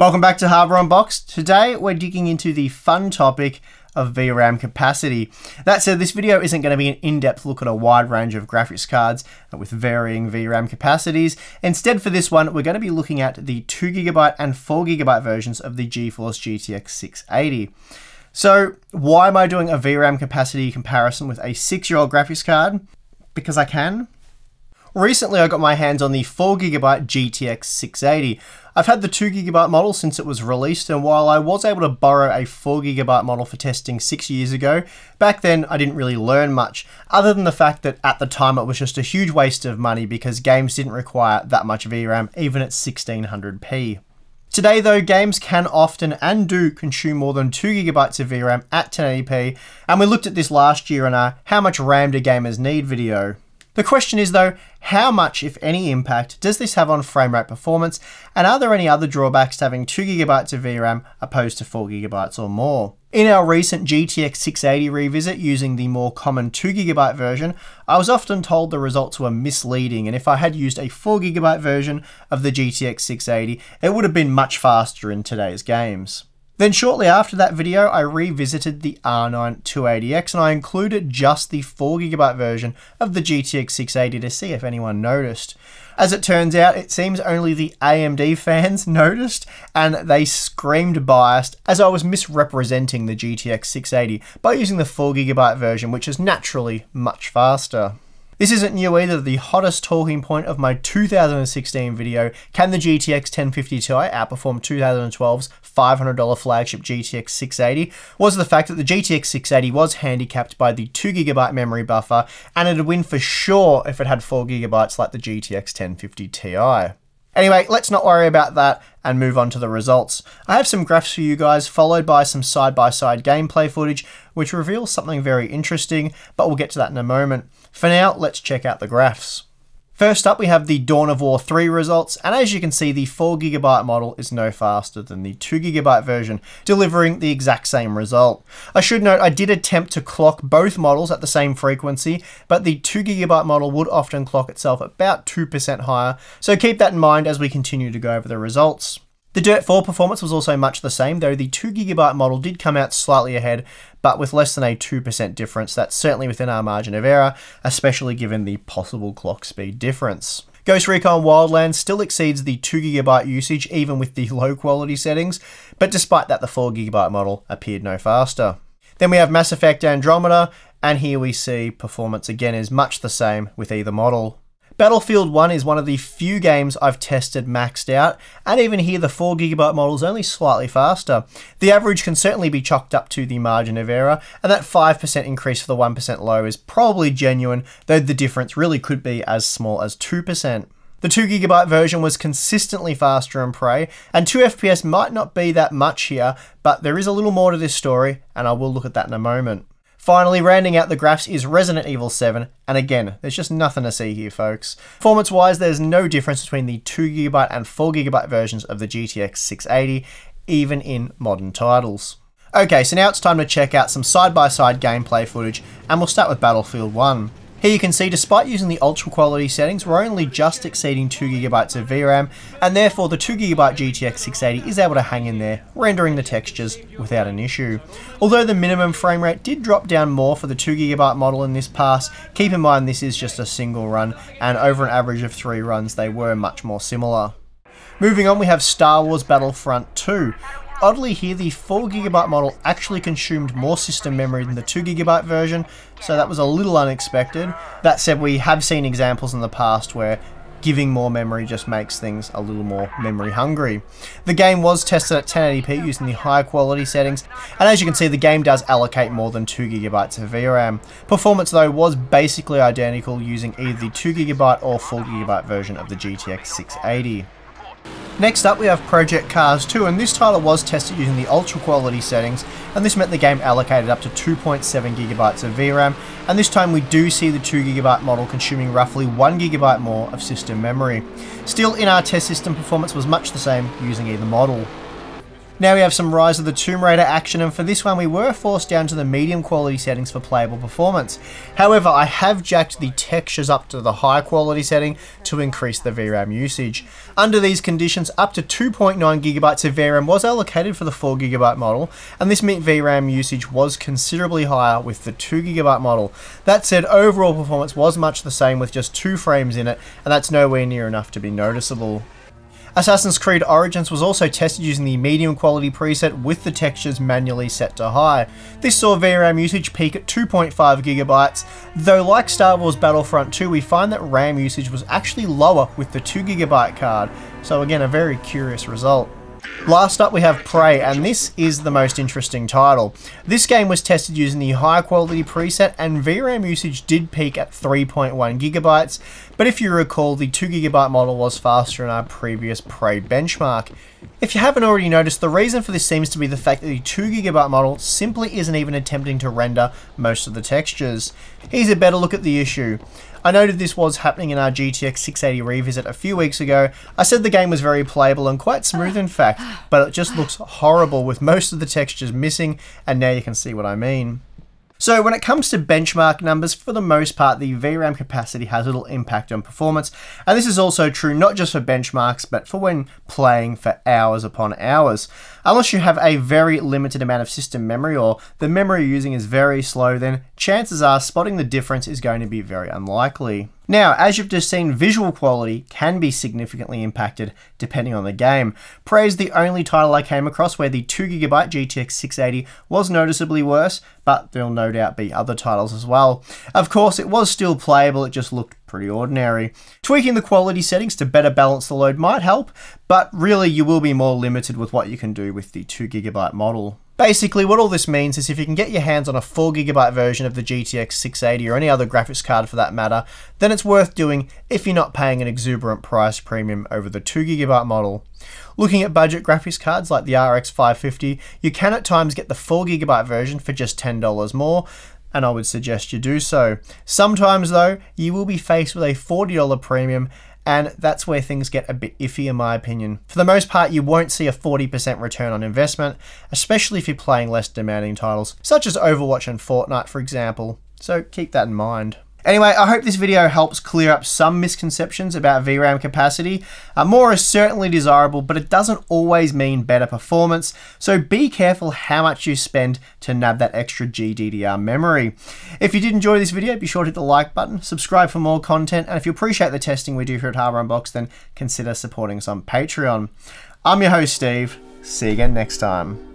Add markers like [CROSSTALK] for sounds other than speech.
Welcome back to Hardware Unboxed. Today we're digging into the fun topic of VRAM capacity. That said, this video isn't going to be an in-depth look at a wide range of graphics cards with varying VRAM capacities. Instead for this one, we're going to be looking at the 2GB and 4GB versions of the GeForce GTX 680. So why am I doing a VRAM capacity comparison with a 6-year-old graphics card? Because I can. Recently I got my hands on the 4GB GTX 680. I've had the 2GB model since it was released and while I was able to borrow a 4GB model for testing 6 years ago, back then I didn't really learn much, other than the fact that at the time it was just a huge waste of money because games didn't require that much VRAM even at 1600p. Today though, games can often and do consume more than 2GB of VRAM at 1080p, and we looked at this last year in our How Much RAM Do Gamers Need video. The question is though, how much, if any, impact does this have on frame rate performance, and are there any other drawbacks to having 2GB of VRAM opposed to 4GB or more? In our recent GTX 680 revisit using the more common 2GB version, I was often told the results were misleading and if I had used a 4GB version of the GTX 680, it would have been much faster in today's games. Then shortly after that video, I revisited the R9 280X and I included just the 4GB version of the GTX 680 to see if anyone noticed. As it turns out, it seems only the AMD fans [LAUGHS] noticed and they screamed biased as I was misrepresenting the GTX 680 by using the 4GB version, which is naturally much faster. This isn't new either. The hottest talking point of my 2016 video, Can the GTX 1050 Ti outperform 2012's $500 flagship GTX 680, was the fact that the GTX 680 was handicapped by the 2GB memory buffer, and it'd win for sure if it had 4GB like the GTX 1050 Ti. Anyway, let's not worry about that and move on to the results. I have some graphs for you guys, followed by some side-by-side -side gameplay footage, which reveals something very interesting, but we'll get to that in a moment. For now, let's check out the graphs. First up, we have the Dawn of War 3 results, and as you can see, the 4GB model is no faster than the 2GB version, delivering the exact same result. I should note I did attempt to clock both models at the same frequency, but the 2GB model would often clock itself about 2% higher, so keep that in mind as we continue to go over the results. The Dirt 4 performance was also much the same, though the 2GB model did come out slightly ahead, but with less than a 2% difference. That's certainly within our margin of error, especially given the possible clock speed difference. Ghost Recon Wildlands still exceeds the 2GB usage even with the [LAUGHS] low quality settings, but despite that the 4GB model appeared no faster. Then we have Mass Effect Andromeda, and here we see performance again is much the same with either model. Battlefield 1 is one of the few games I've tested maxed out, and even here the 4GB model is only slightly faster. The average can certainly be chalked up to the margin of error, and that 5% increase for the 1% low is probably genuine, though the difference really could be as small as 2%. The 2GB version was consistently faster in Prey, and 2 FPS might not be that much here, but there is a little more to this story, and I will look at that in a moment. Finally, rounding out the graphs is Resident Evil 7, and again, there's just nothing to see here, folks. Performance wise, there's no difference between the 2GB and 4GB versions of the GTX 680, even in modern titles. Okay, so now it's time to check out some side by side gameplay footage, and we'll start with Battlefield 1. Here you can see despite using the ultra quality settings, we're only just exceeding 2GB of VRAM, and therefore the 2GB GTX 680 is able to hang in there, rendering the textures without an issue. Although the minimum frame rate did drop down more for the 2GB model in this pass, keep in mind this is just a single run, and over an average of 3 runs they were much more similar. Moving on, we have Star Wars Battlefront 2. Oddly here, the 4GB model actually consumed more system memory than the 2GB version, so that was a little unexpected. That said, we have seen examples in the past where giving more memory just makes things a little more memory hungry. The game was tested at 1080p using the higher quality settings, and as you can see the game does allocate more than 2GB of VRAM. Performance though was basically identical using either the 2GB or 4GB version of the GTX 680. Next up we have Project Cars 2 and this title was tested using the ultra quality settings and this meant the game allocated up to 2.7GB of VRAM and this time we do see the 2GB model consuming roughly 1GB more of system memory. Still in our test system performance was much the same using either model. Now we have some Rise of the Tomb Raider action and for this one we were forced down to the medium quality settings for playable performance. However, I have jacked the textures up to the high quality setting to increase the VRAM usage. Under these conditions, up to 2.9GB of VRAM was allocated for the 4GB model, and this meant VRAM usage was considerably higher with the 2GB model. That said, overall performance was much the same with just two frames in it, and that's nowhere near enough to be noticeable. Assassin's Creed Origins was also tested using the medium quality preset with the textures manually set to high. This saw VRAM usage peak at 2.5GB, though like Star Wars Battlefront 2 we find that RAM usage was actually lower with the 2GB card, so again a very curious result. Last up we have Prey, and this is the most interesting title. This game was tested using the high quality preset and VRAM usage did peak at 3.1GB, but if you recall the 2GB model was faster in our previous Prey benchmark. If you haven't already noticed, the reason for this seems to be the fact that the 2GB model simply isn't even attempting to render most of the textures. Here's a better look at the issue. I noted this was happening in our GTX 680 revisit a few weeks ago. I said the game was very playable and quite smooth in fact, but it just looks horrible with most of the textures missing, and now you can see what I mean. So when it comes to benchmark numbers, for the most part, the VRAM capacity has little impact on performance. And this is also true not just for benchmarks, but for when playing for hours upon hours. Unless you have a very limited amount of system memory or the memory you're using is very slow, then chances are spotting the difference is going to be very unlikely. Now, as you've just seen, visual quality can be significantly impacted depending on the game. Prey is the only title I came across where the 2GB GTX 680 was noticeably worse, but there'll no doubt be other titles as well. Of course, it was still playable, it just looked pretty ordinary. Tweaking the quality settings to better balance the load might help, but really you will be more limited with what you can do with the 2GB model. Basically, what all this means is if you can get your hands on a 4GB version of the GTX 680 or any other graphics card for that matter, then it's worth doing if you're not paying an exuberant price premium over the 2GB model. Looking at budget graphics cards like the RX 550, you can at times get the 4GB version for just $10 more, and I would suggest you do so. Sometimes though, you will be faced with a $40 premium and that's where things get a bit iffy in my opinion. For the most part, you won't see a 40% return on investment, especially if you're playing less demanding titles, such as Overwatch and Fortnite for example, so keep that in mind. Anyway, I hope this video helps clear up some misconceptions about VRAM capacity. Uh, more is certainly desirable, but it doesn't always mean better performance, so be careful how much you spend to nab that extra GDDR memory. If you did enjoy this video, be sure to hit the like button, subscribe for more content, and if you appreciate the testing we do here at Hardware Unboxed, then consider supporting us on Patreon. I'm your host, Steve. See you again next time.